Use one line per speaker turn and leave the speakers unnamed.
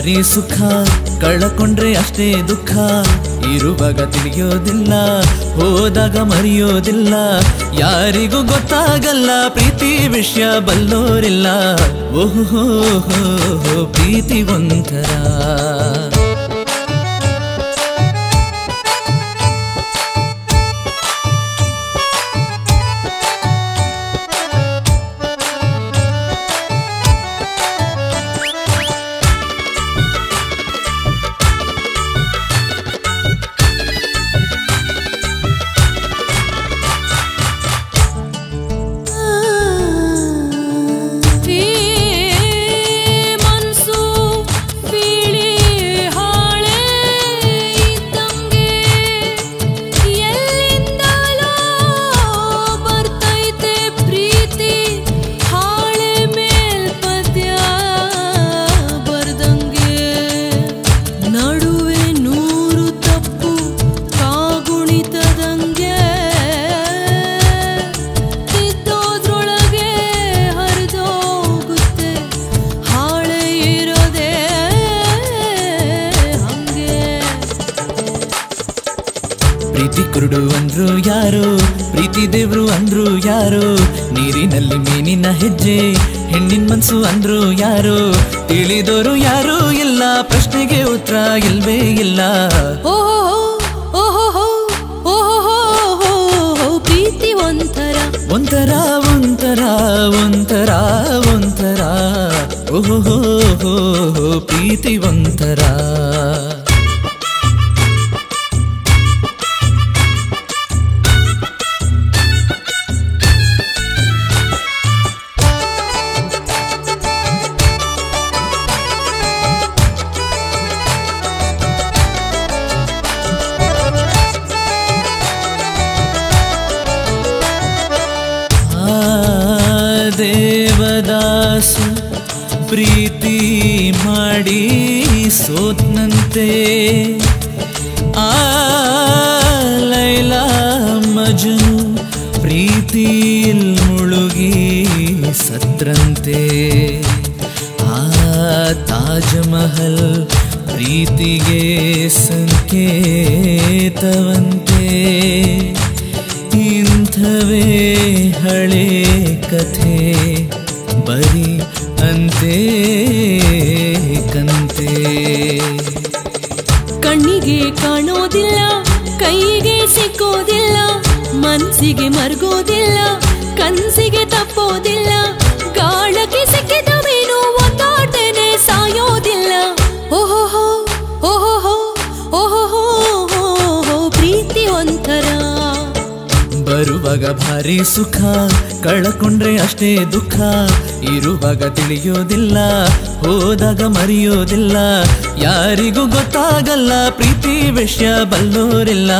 ಭಾರಿ ಸುಖ, ಕಳಕೊಂಡ್ರೆ ಅಷ್ಟೇ ದುಃಖ. ಇರುವಾಗ ತಿಳಿಯೋದಿಲ್ಲ, ಹೋದಾಗ ಮರೆಯೋದಿಲ್ಲ. ಯಾರಿಗೂ ಗೊತ್ತಾಗಲ್ಲ, ಪ್ರೀತಿ ವಿಷಯ ಬಲ್ಲೋರಿಲ್ಲ. ಓಹೋ ಪ್ರೀತಿ ಒಂಥರ.
ಪ್ರೀತಿ
ಕುರುಡು ಅಂದ್ರು ಯಾರು? ಪ್ರೀತಿ ದೇವ್ರು ಅಂದ್ರು ಯಾರು? ನೀರಿನಲ್ಲಿ ಮೀನಿನ ಹೆಜ್ಜೆ ಹೆಣ್ಣಿನ ಮನ್ಸು ಅಂದ್ರು ಯಾರು? ತಿಳಿದೋರು ಯಾರು ಇಲ್ಲ ಪ್ರಶ್ನೆಗೆ ಉತ್ತರ ಇಲ್ವೇ ಇಲ್ಲ.
ಓಹೋ ಓಹೋ ಓಹೋ ಪ್ರೀತಿ ಒಂಥರ.
ಒಂಥರ ಒಂಥರ ಒಂಥರ ಒಂಥರ. ಓಹೋ ಪ್ರೀತಿ ಒಂಥರ. ಪ್ರೀತಿ ಮಾಡಿ ಸೋತ್ನಂತೆ. ಆ ಲೈಲಾ ಮಜನು ಪ್ರೀತಿ ಮುಳುಗಿ ಸತ್ರಂತೆ. ಆ ತಾಜ್ ಮಹಲ್ ಪ್ರೀತಿಗೆ ಸಂಕೇತವಂತೆ. ಇಂಥವೇ ಹಳೆ ಕಥೆ, ಬರೀ ಅಂತೆ ಕಂತೆ.
ಕಣ್ಣಿಗೆ ಕಾಣೋದಿಲ್ಲ ಕೈಗೆ ಸಿಕ್ಕೋದಿಲ್ಲ ಮನಸ್ಸಿಗೆ ಮರಗೋದಿಲ್ಲ ಕನಸಿಗೆ ತಪ್ಪೋದಿಲ್ಲ.
ಬರುವಾಗ ಭಾರಿ ಸುಖ, ಕಳಕೊಂಡ್ರೆ ಅಷ್ಟೇ ದುಃಖ. ಇರುವಾಗ ತಿಳಿಯೋದಿಲ್ಲ, ಹೋದಾಗ ಮರೆಯೋದಿಲ್ಲ. ಯಾರಿಗೂ ಗೊತ್ತಾಗಲ್ಲ, ಪ್ರೀತಿ, ವಿಷಯ ಬಲ್ಲೋರಿಲ್ಲ